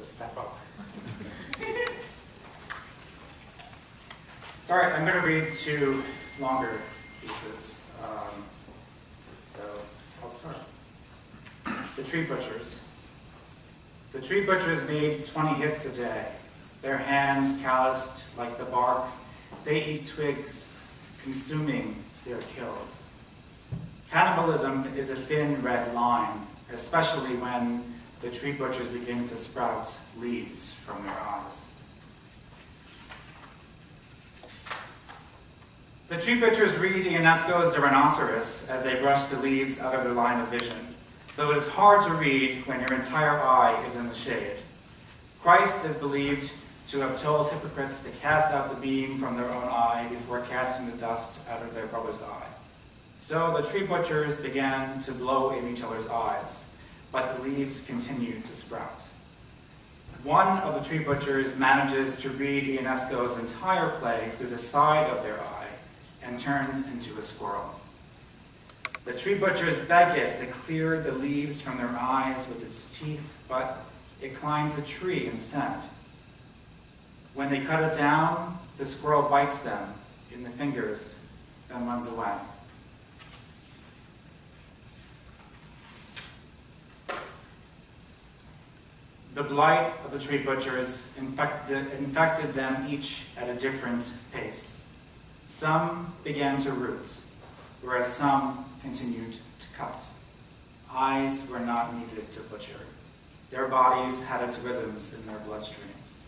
a step up. All right, I'm going to read two longer pieces. Um, so I'll start. The Tree Butchers. The tree butchers made 20 hits a day, their hands calloused like the bark. They eat twigs, consuming their kills. Cannibalism is a thin red line, especially when the tree butchers begin to sprout leaves from their eyes. The tree butchers read Ionesco's The Rhinoceros as they brush the leaves out of their line of vision, though it is hard to read when your entire eye is in the shade. Christ is believed to have told hypocrites to cast out the beam from their own eye before casting the dust out of their brother's eye. So the tree butchers began to blow in each other's eyes, but the leaves continue to sprout. One of the tree butchers manages to read Ionesco's entire play through the side of their eye and turns into a squirrel. The tree butchers beg it to clear the leaves from their eyes with its teeth, but it climbs a tree instead. When they cut it down, the squirrel bites them in the fingers, then runs away. The blight of the tree butchers infected, them each at a different pace. Some began to root, whereas some continued to cut. Eyes were not needed to butcher. Their bodies had its rhythms in their bloodstreams.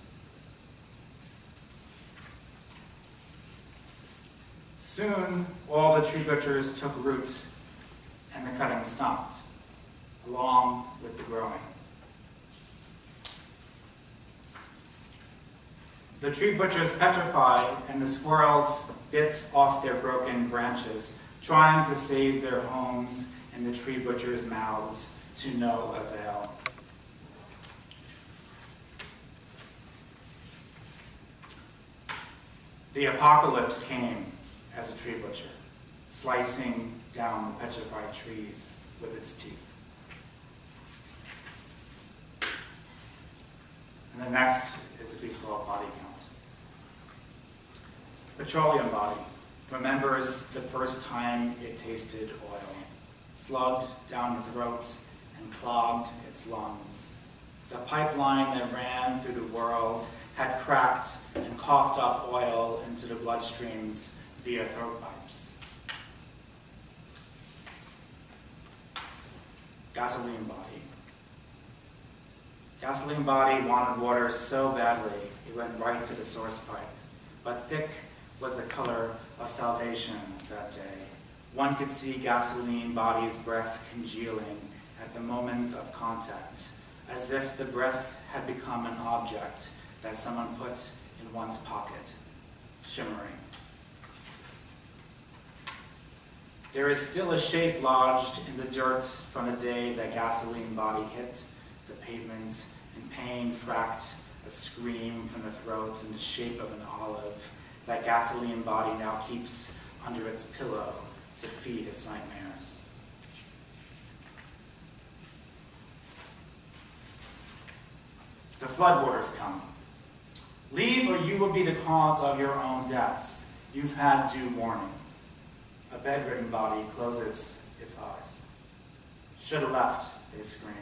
Soon, all the tree butchers took root, and the cutting stopped, along with the growing. The tree butchers petrified, and the squirrels bit off their broken branches, trying to save their homes and the tree butchers' mouths to no avail. The apocalypse came as a tree butcher, slicing down the petrified trees with its teeth. And the next is a piece called Body Count. Petroleum body remembers the first time it tasted oil, slugged down the throat and clogged its lungs. The pipeline that ran through the world had cracked and coughed up oil into the bloodstreams via throat pipes. Gasoline body. Gasoline body wanted water so badly it went right to the source pipe, but thick was the color of salvation that day. One could see gasoline body's breath congealing at the moment of contact, as if the breath had become an object that someone put in one's pocket, shimmering. There is still a shape lodged in the dirt from the day that gasoline body hit the pavement, and pain fracked a scream from the throat in the shape of an olive that gasoline body now keeps under its pillow to feed its nightmares. The floodwaters come. Leave or you will be the cause of your own deaths. You've had due warning. A bedridden body closes its eyes. Should have left, they scream.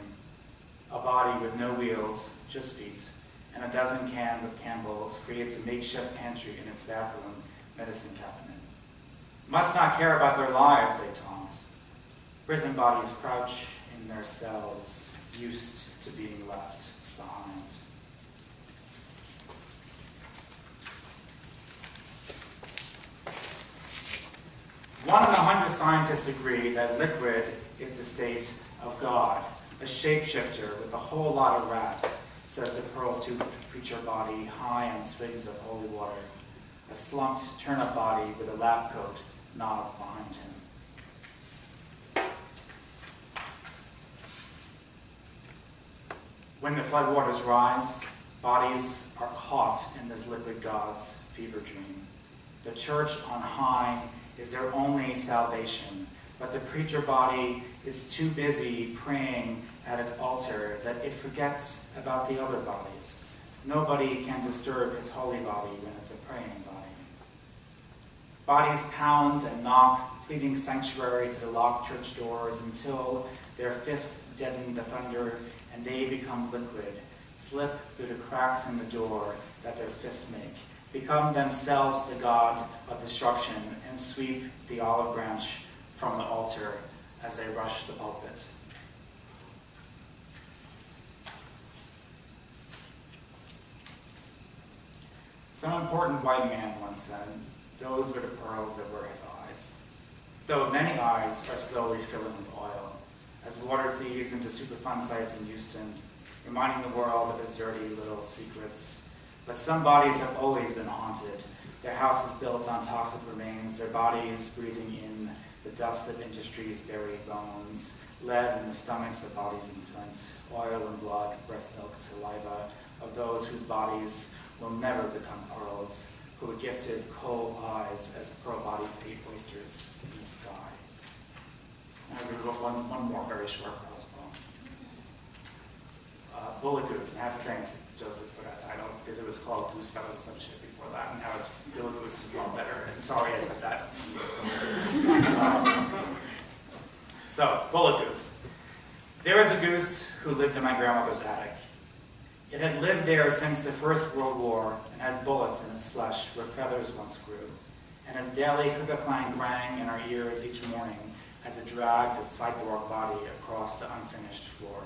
A body with no wheels, just feet, and a dozen cans of Campbell's creates a makeshift pantry in its bathroom medicine cabinet. Must not care about their lives, they taunt. Prison bodies crouch in their cells, used to being left behind. One in a hundred scientists agree that liquid is the state of God, a shapeshifter with a whole lot of wrath says the pearl-toothed preacher body high on swigs of holy water. A slumped turnip body with a lab coat nods behind him. When the floodwaters rise, bodies are caught in this liquid god's fever dream. The church on high is their only salvation, but the preacher body is too busy praying at its altar that it forgets about the other bodies. Nobody can disturb his holy body when it's a praying body. Bodies pound and knock, pleading sanctuary to the locked church doors until their fists deaden the thunder and they become liquid, slip through the cracks in the door that their fists make, become themselves the god of destruction, and sweep the olive branch from the altar as they rush the pulpit. Some important white man once said, those were the pearls that were his eyes. Though many eyes are slowly filling with oil, as water thieves into Superfund sites in Houston, reminding the world of his dirty little secrets. But some bodies have always been haunted, their houses built on toxic remains, their bodies breathing in dust of industry's buried bones, lead in the stomachs of bodies in flint, oil and blood, breast milk, saliva, of those whose bodies will never become pearls, who were gifted coal eyes as pearl bodies ate oysters in the sky. And to go one, one more very short Goose, and I have to thank Joseph for that title, because it was called Goose Feathers some shit before that, and now it's Goose is a lot better, and sorry I said that. um, so, Bullet Goose. There was a goose who lived in my grandmother's attic. It had lived there since the First World War and had bullets in its flesh where feathers once grew. And its daily cuckoo-clang rang in our ears each morning as it dragged its cyborg body across the unfinished floor.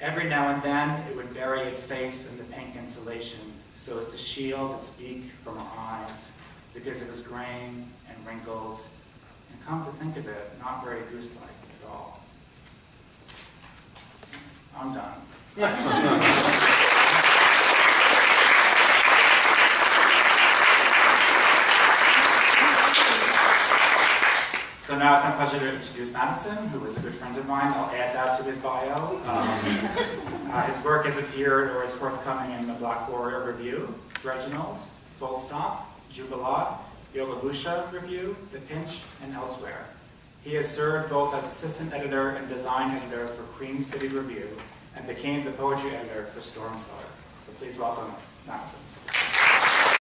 Every now and then, it would bury its face in the pink insulation so as to shield its beak from our eyes, because it was graying and wrinkled, and come to think of it, not very goose-like at all. I'm done. So now it's my pleasure to introduce Madison, who is a good friend of mine. I'll add that to his bio. Um, uh, his work has appeared or is forthcoming in the Black Warrior Review, Reginald, Full Stop, Jubilat, Yoga Review, The Pinch, and elsewhere. He has served both as assistant editor and design editor for Cream City Review and became the poetry editor for Storm Cellar. So please welcome Madison.